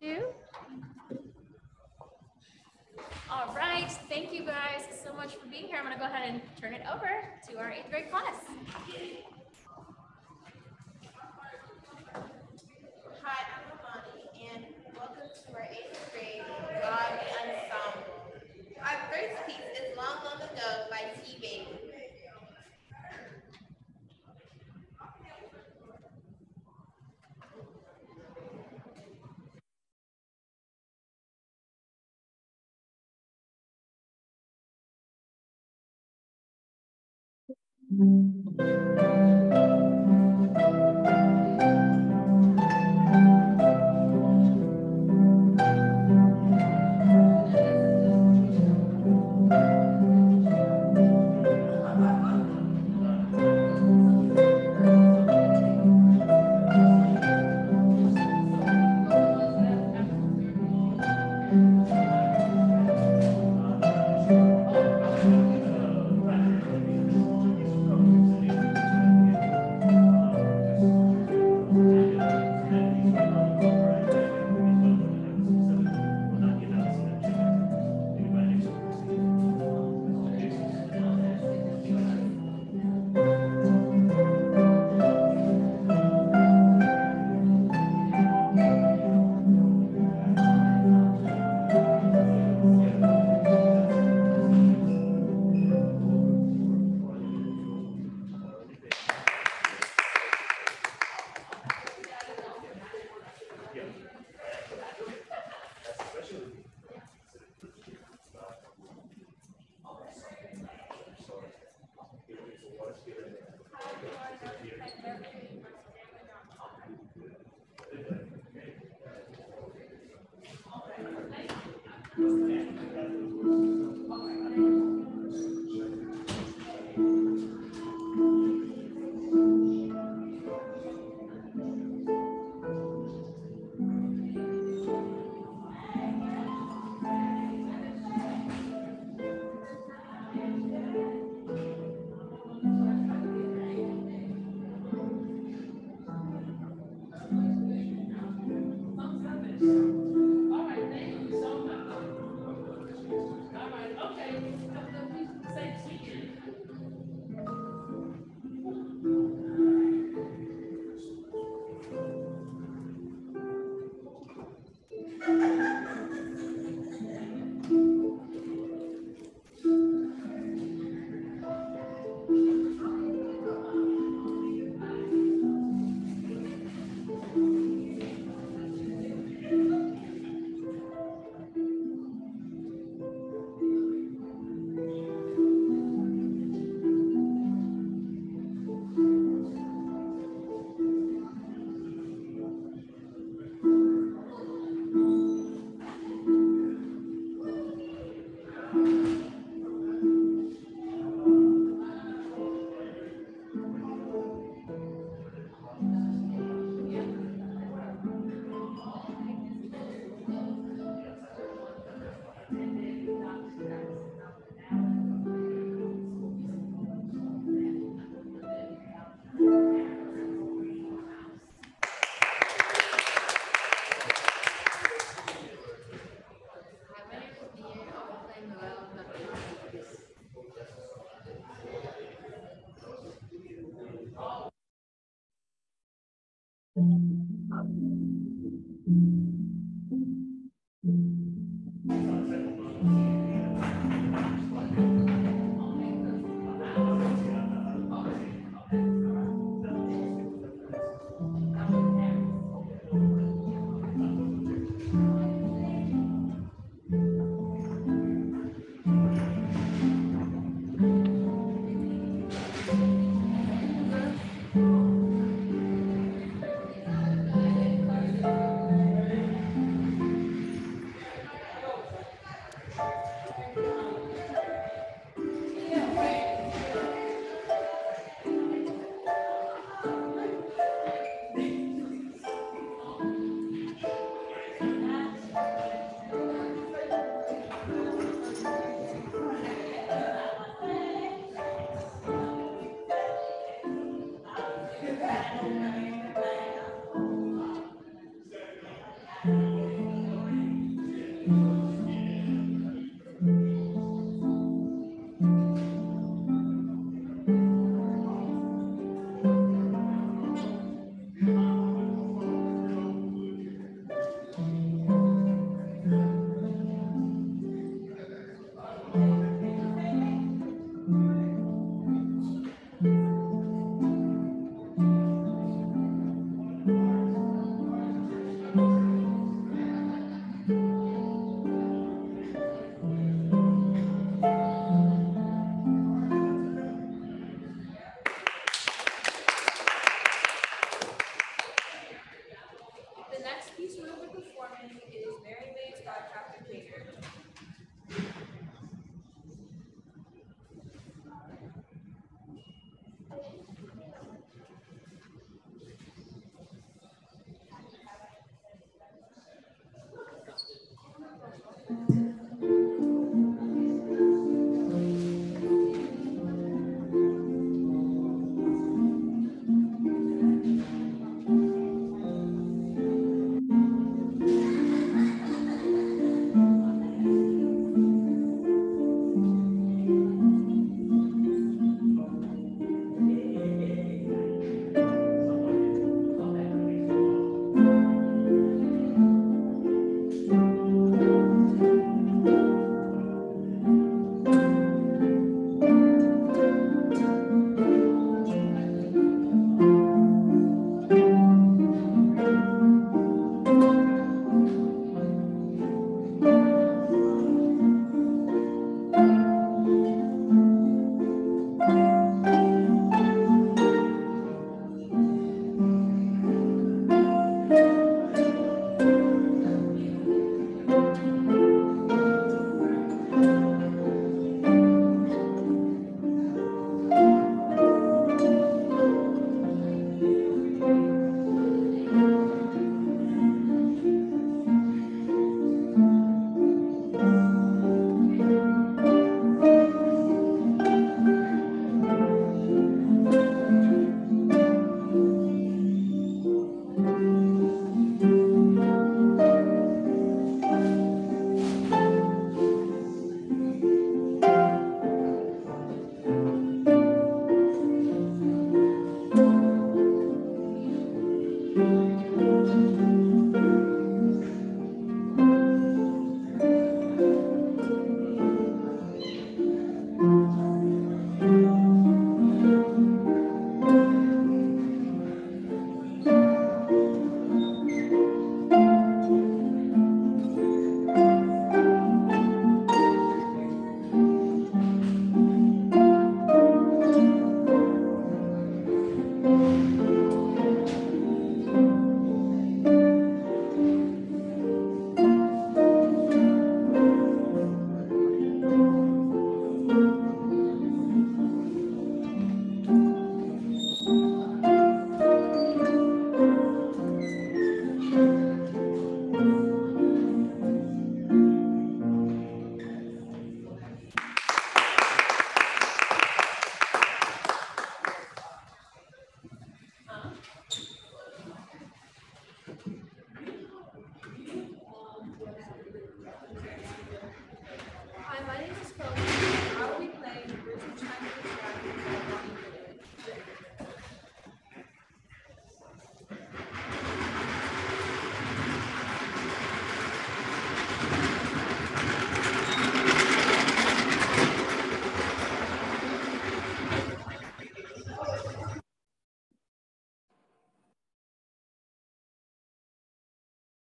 Two. All right, thank you guys so much for being here. I'm gonna go ahead and turn it over to our eighth grade class. うん。How do I know that Thank you.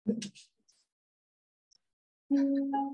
嗯。嗯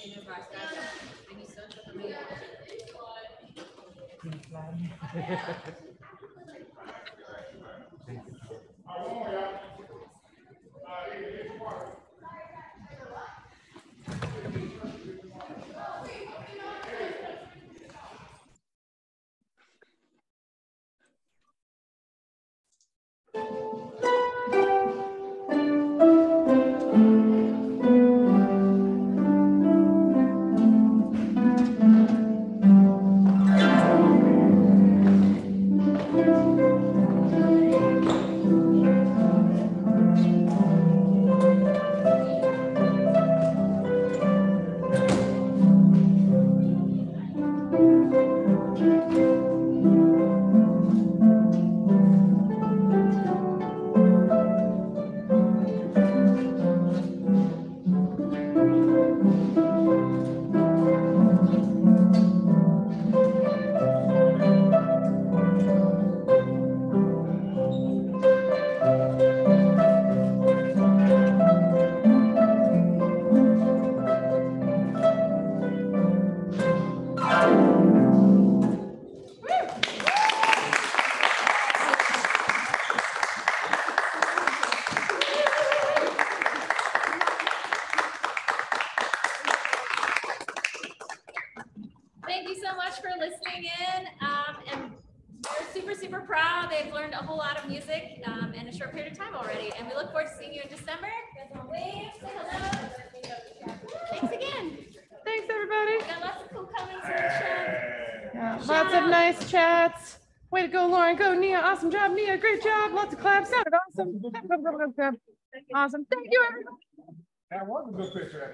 seja bastante iniciante também. Claro. good, good, good. Awesome. Thank you, everyone. That was a good picture.